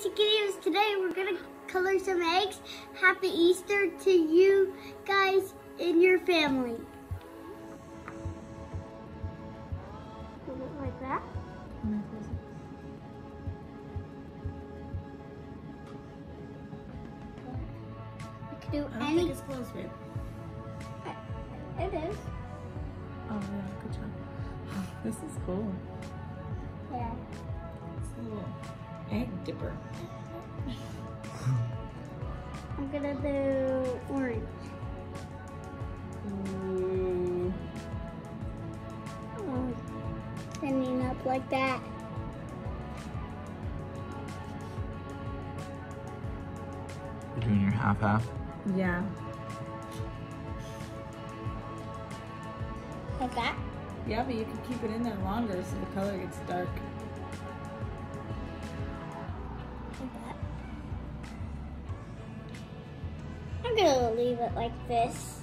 Casey Today we're gonna color some eggs. Happy Easter to you guys and your family. Like that. You can do I don't any. think it's close, babe. Uh, it is. Oh yeah, good job. This is cool. Yeah. It's little egg dipper. I'm gonna do orange. Mm. Ooh. Oh, standing up like that. You're doing your half half. Yeah. Like that. Yeah, but you can keep it in there longer so the color gets dark. Leave it like this.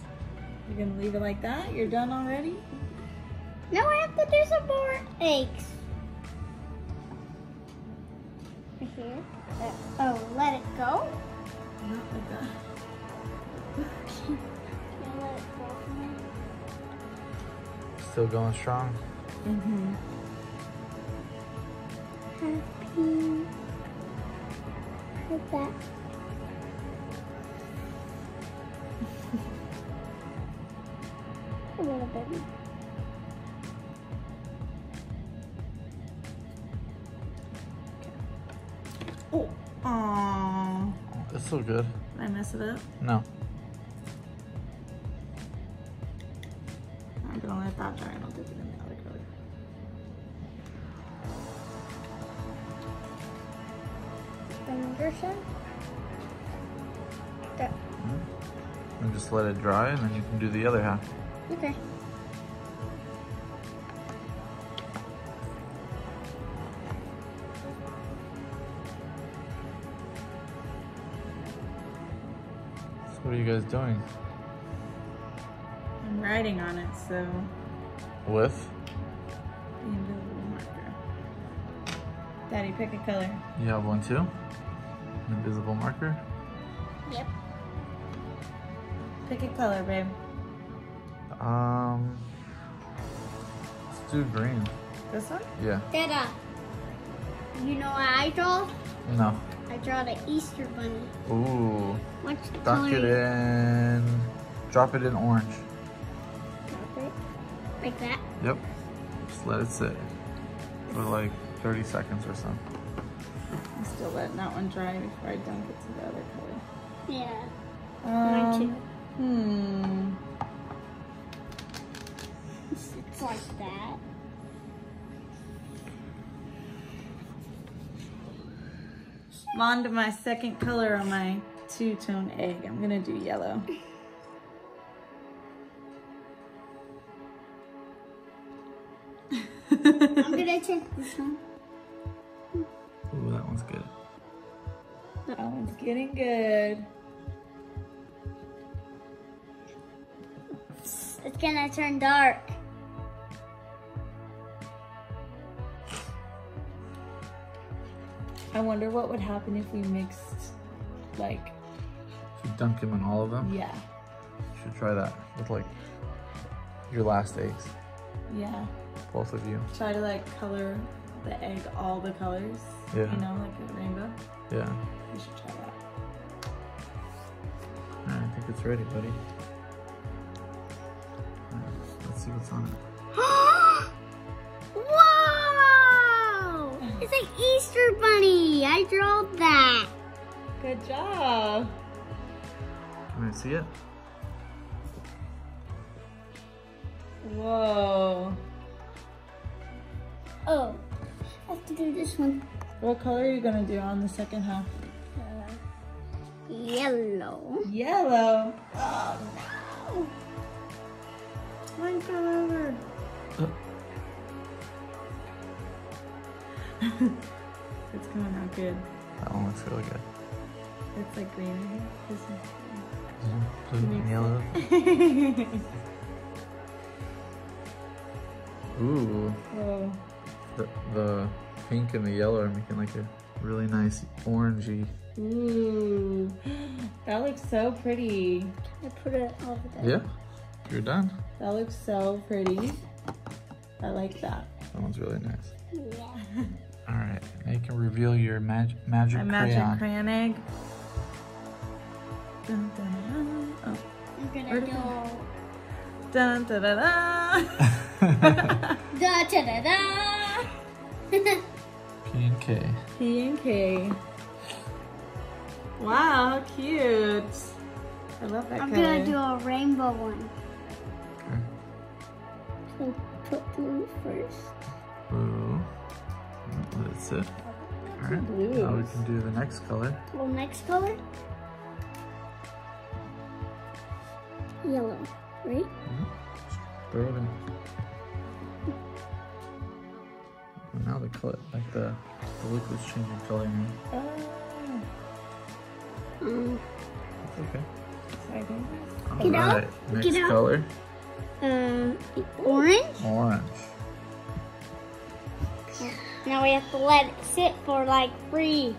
You're gonna leave it like that? You're done already? No, I have to do some more eggs. Right here. Uh, oh, let it go? Not like that. Let it go? Still going strong. Mm-hmm. Happy. Like that. Oh. Aww. It's still good. Did I mess it up? No. I'm gonna let that dry and I'll dip it in the other color. Finger shot. That- hmm? And just let it dry and then you can do the other half. Okay. What are you guys doing? I'm writing on it, so With? the invisible marker. Daddy, pick a color. You have one too? An invisible marker? Yep. Pick a color, babe. Um, let's do green. This one? Yeah. Dada. You know what I draw? No. I draw the Easter bunny. Ooh. What's the Dunk color? it in. Drop it in orange. Drop it. Like that. Yep. Just let it sit for like 30 seconds or so. I'm still letting that one dry before I dunk it to the other color. Yeah. Um, Mine too. Hmm. It's, it's like that. I'm on to my second color on my two-tone egg. I'm gonna do yellow. I'm gonna check this one. Ooh, that one's good. That one's getting good. It's gonna turn dark. I wonder what would happen if we mixed, like, Should dunk him in all of them? yeah, You should try that with like your last eggs. yeah. Both of you. Try to like color the egg all the colors. Yeah. You know, like a rainbow. Yeah. We should try that. I think it's ready, buddy. Alright, let's see what's on it. It's an Easter bunny. I drew that. Good job. Can I see it? Whoa. Oh, I have to do this one. What color are you gonna do on the second half? Uh, yellow. Yellow. Oh no. Mine fell over. it's coming out good. That one looks really good. It's like green in here. This Blue and yellow. Ooh, Whoa. the, the pink and the yellow are making like a really nice orangey. Ooh, that looks so pretty. I put it over there. Yeah, you're done. That looks so pretty. I like that. That one's really nice. Yeah. All right, now you can reveal your mag magic My magic crayon. crayon egg. Dun, dun, dun. Oh. I'm gonna Where'd it do Dun, da, da, da. da da da da. P and K. P and K. Wow, how cute. I love that I'm color. gonna do a rainbow one. Okay. So put blue first. Blue. That's it. All right. blues. Now we can do the next color. Well, next color. Yellow, right? Throw it in. And now the color, like the, the liquid's changing color now. Oh, It's okay. exciting. All Get out. Next get out. color. uh, orange. Orange. Now we have to let it sit for like three,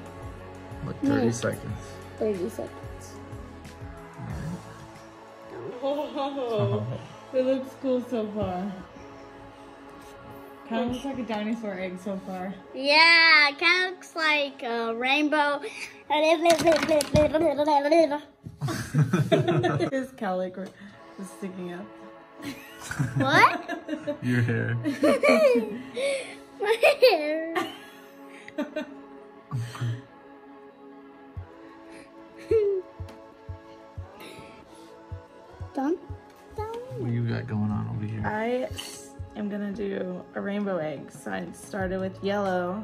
Like 30 No. seconds. 30 seconds. Oh, it looks cool so far. Kind of looks like a dinosaur egg so far. Yeah, it kind of looks like a rainbow. His cowlick was sticking up. what? Your hair. My hair. Done? Done. What you got going on over here? I am gonna do a rainbow egg. So I started with yellow,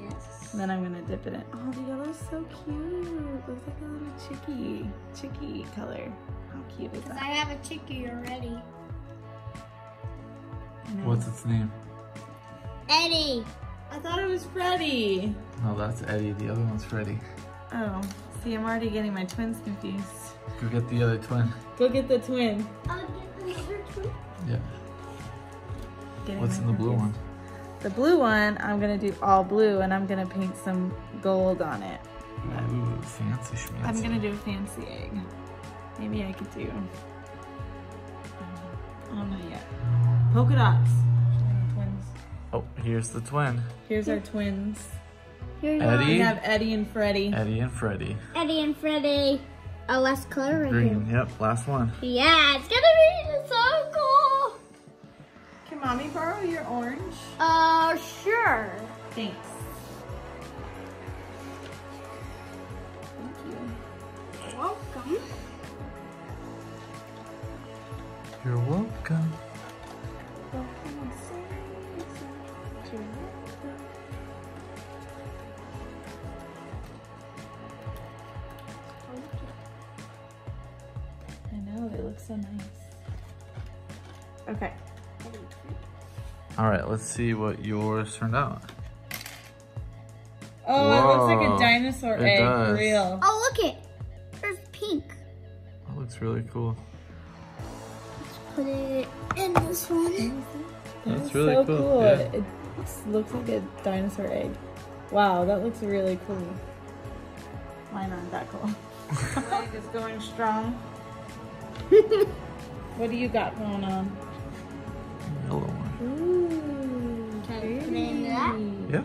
Yes. and then I'm gonna dip it in. Oh, the yellow's so cute. Looks like a little chicky, chicky color. How cute is that? I have a chicky already. What's its name? Eddie. I thought it was Freddy. Oh, that's Eddie. The other one's Freddy. Oh, see, I'm already getting my twins confused. Go get the other twin. Go get the twin. I'll get another twin. Yeah. Getting What's in the blue confused. one? The blue one, I'm gonna do all blue, and I'm gonna paint some gold on it. Ooh, fancy schmancy. I'm gonna do a fancy egg. Maybe I could do. Oh, not know yet. Polka dots. Twins. Oh, here's the twin. Here's our twins. Here's Eddie. We have Eddie and Freddie. Eddie and Freddy. Eddie and Freddie. Oh, last color right Green. Yep, last one. Yeah, it's gonna be so cool. Can mommy borrow your orange? Uh, sure. Thanks. Thank you. Welcome. You're welcome. Looks so nice. Okay. All right, let's see what yours turned out. Oh, it looks like a dinosaur it egg does. real. Oh, look it. There's pink. That looks really cool. Put it in this one. That's That's really so cool, yeah. It looks like a dinosaur egg. Wow, that looks really cool. Mine aren't that cool. egg is going strong. what do you got going on? Yellow one. Ooh, Can I put it in that? Yep.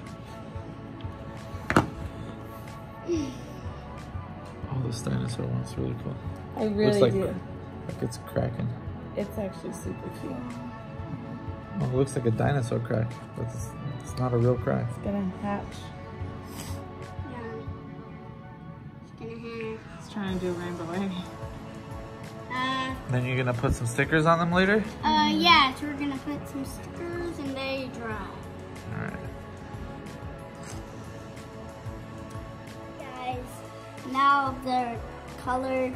Oh, this dinosaur one's really cool. I really Looks like, do. like it's cracking. It's actually super cute. Oh, it looks like a dinosaur crack, but it's, it's not a real crack. It's gonna hatch. Yeah. It's gonna have. It's trying to do a rainbow egg. Then you're gonna put some stickers on them later? uh, yeah, so we're gonna put some stickers and they dry. All right. Guys, now they're colored.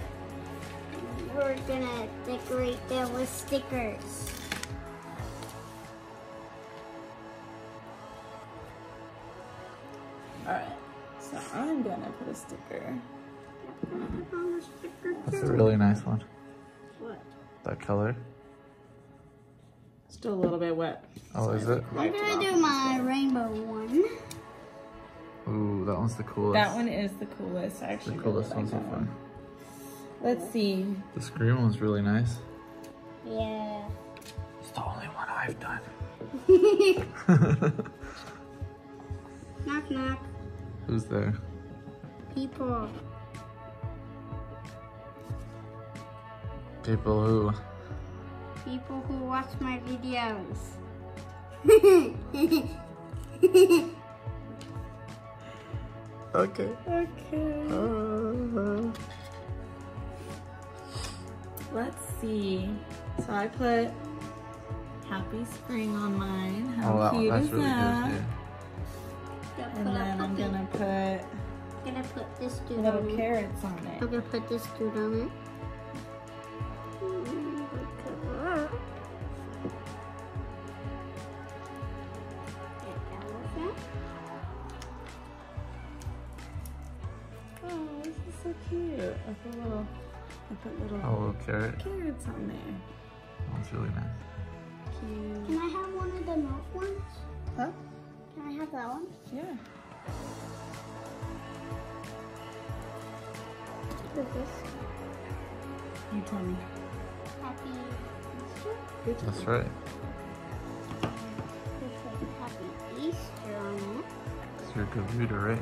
We're gonna decorate them with stickers. Alright, so I'm gonna put a sticker. That's a really nice one. What? That color. Still a little bit wet. Oh, is it? I'm gonna do my rainbow one. Ooh, that one's the coolest. That one is the coolest. I The coolest really one like so that far. one. Let's see. The screen one's really nice. Yeah. It's the only one I've done. Knock knock. Who's there? People. People who? People who watch my videos. Okay. Okay. Uh, Let's see. So I put Happy Spring on mine. How oh, that, cute that's is really that? good. And then I'm gonna put gonna put this dude little on it. carrots on I'm gonna put this dude on it. So cute. I put little, I put little Oh, little carrot. carrots on there. Oh, That's really nice. Cute. Can I have one of the milk ones? Huh? Can I have that one? Yeah. What is this? You tell me. Happy Easter? That's right. This says Happy Easter on it. It's your computer, right?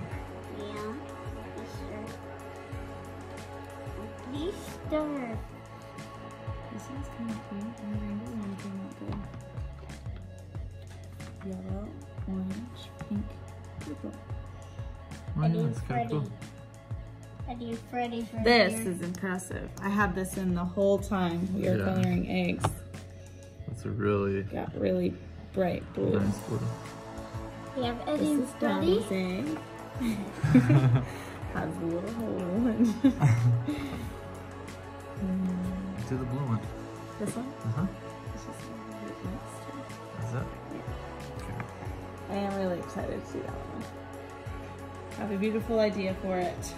Easter. This one's kind of cute. And the rainbow one came out good. Yellow, orange, pink, purple. Oh, Eddie yeah, and it's kind of cool. Eddie and Freddy's right This here. is impressive. I had this in the whole time we were Yeah. coloring eggs. That's a really Got really bright blue. nice blue. We have This Eddie and is Freddy. Has a little hole. in- The blue one. this one? Uh-huh. Is really nice too. Is that? Okay. I am really excited to see that one. I have a beautiful idea for it.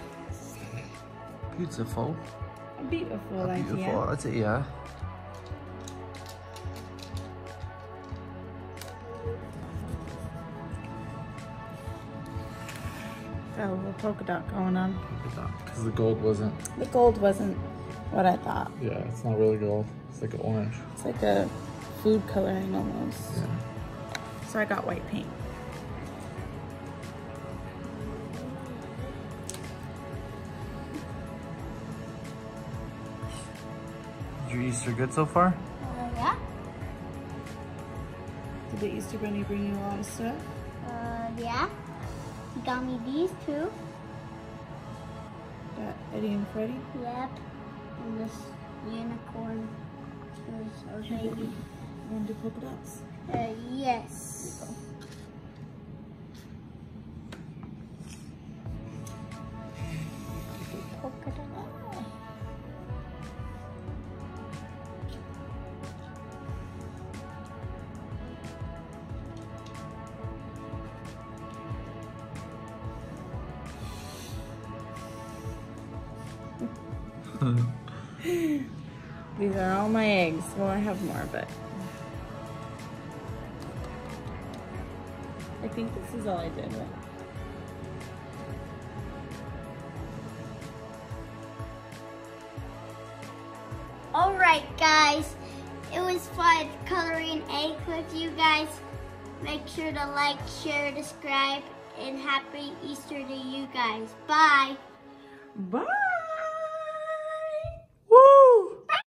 Beautiful. A beautiful idea. Beautiful. That's it, yeah. Got a little polka dot going on. Because the gold wasn't. The gold wasn't what I thought. Yeah, it's not really gold. It's like an orange. It's like a food coloring almost. Yeah. So I got white paint. Is your Easter good so far? Uh, yeah. Did the Easter Bunny bring you a lot of stuff? Uh, yeah. He got me these two. Got Eddie and Freddie. Yep. And this unicorn is a baby. You want to do polka dots? Uh, yes. Polka dot. These are all my eggs. Well, I have more, but I think this is all I did. Right? Alright guys, it was fun coloring eggs with you guys. Make sure to like, share, subscribe, and happy Easter to you guys. Bye. Bye.